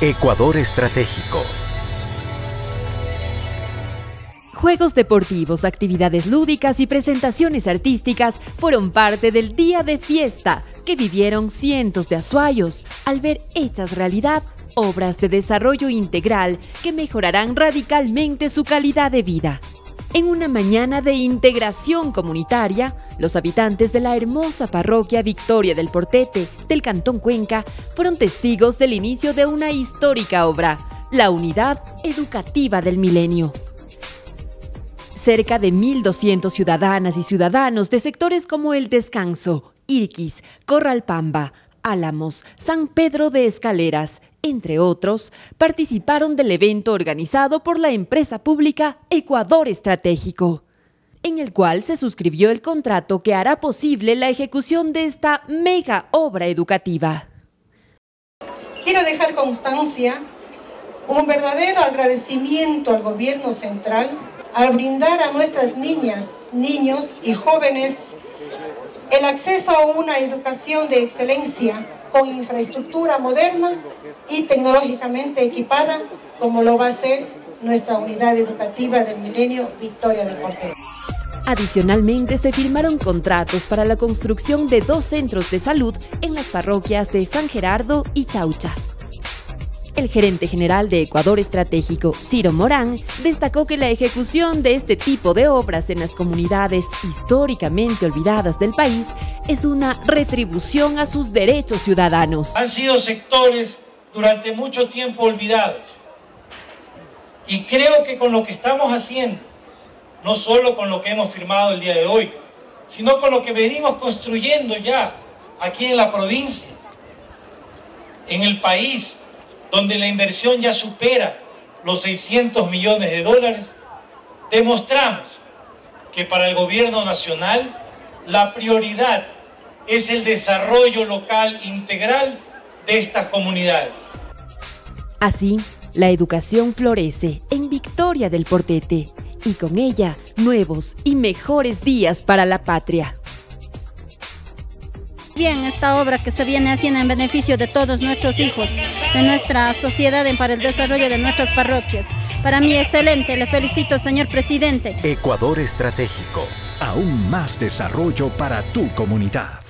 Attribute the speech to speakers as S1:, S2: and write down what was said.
S1: Ecuador Estratégico.
S2: Juegos deportivos, actividades lúdicas y presentaciones artísticas fueron parte del día de fiesta que vivieron cientos de azuayos al ver hechas realidad obras de desarrollo integral que mejorarán radicalmente su calidad de vida. En una mañana de integración comunitaria, los habitantes de la hermosa parroquia Victoria del Portete del Cantón Cuenca fueron testigos del inicio de una histórica obra, la Unidad Educativa del Milenio. Cerca de 1.200 ciudadanas y ciudadanos de sectores como El Descanso, Irquis, Corralpamba, Álamos, San Pedro de Escaleras, entre otros, participaron del evento organizado por la empresa pública Ecuador Estratégico, en el cual se suscribió el contrato que hará posible la ejecución de esta mega obra educativa.
S3: Quiero dejar constancia un verdadero agradecimiento al gobierno central al brindar a nuestras niñas, niños y jóvenes el acceso a una educación de excelencia con infraestructura moderna y tecnológicamente equipada, como lo va a ser nuestra unidad educativa del milenio Victoria del Portero.
S2: Adicionalmente, se firmaron contratos para la construcción de dos centros de salud en las parroquias de San Gerardo y Chaucha. El gerente general de Ecuador Estratégico, Ciro Morán, destacó que la ejecución de este tipo de obras en las comunidades históricamente olvidadas del país es una retribución a sus derechos ciudadanos.
S4: Han sido sectores durante mucho tiempo olvidados. Y creo que con lo que estamos haciendo, no solo con lo que hemos firmado el día de hoy, sino con lo que venimos construyendo ya aquí en la provincia, en el país, donde la inversión ya supera los 600 millones de dólares, demostramos que para el gobierno nacional la prioridad es el desarrollo local integral de estas comunidades.
S2: Así, la educación florece en Victoria del Portete y con ella nuevos y mejores días para la patria
S5: bien esta obra que se viene haciendo en beneficio de todos nuestros hijos, de nuestra sociedad para el desarrollo de nuestras parroquias. Para mí excelente, le felicito señor presidente.
S1: Ecuador Estratégico, aún más desarrollo para tu comunidad.